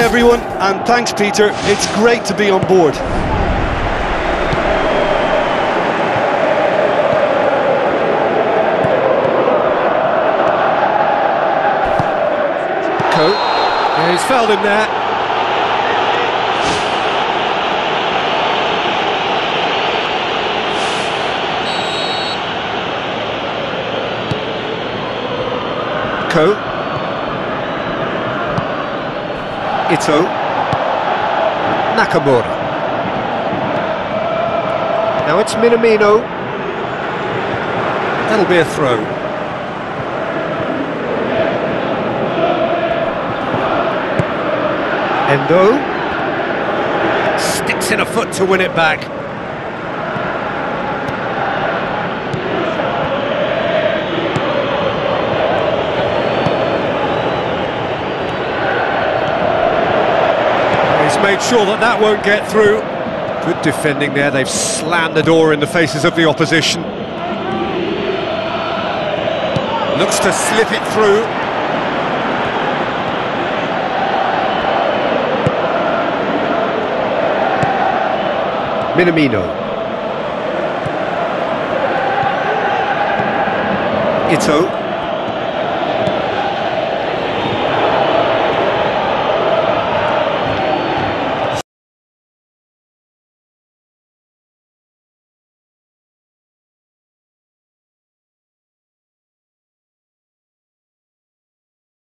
everyone, and thanks, Peter. It's great to be on board. Coat. Yeah, he's fouled him there. Coat. Ito. Nakamura. Now it's Minamino. That'll be a throw. Endo. Sticks in a foot to win it back. Made sure that that won't get through. Good defending there, they've slammed the door in the faces of the opposition. Looks to slip it through. Minamino. Ito.